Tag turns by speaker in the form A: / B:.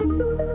A: you.